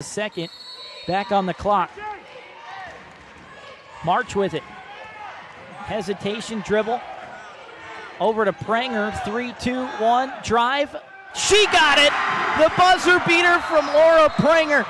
Second, back on the clock. March with it. Hesitation dribble. Over to Pranger. Three, two, one. Drive. She got it. The buzzer beater from Laura Pranger.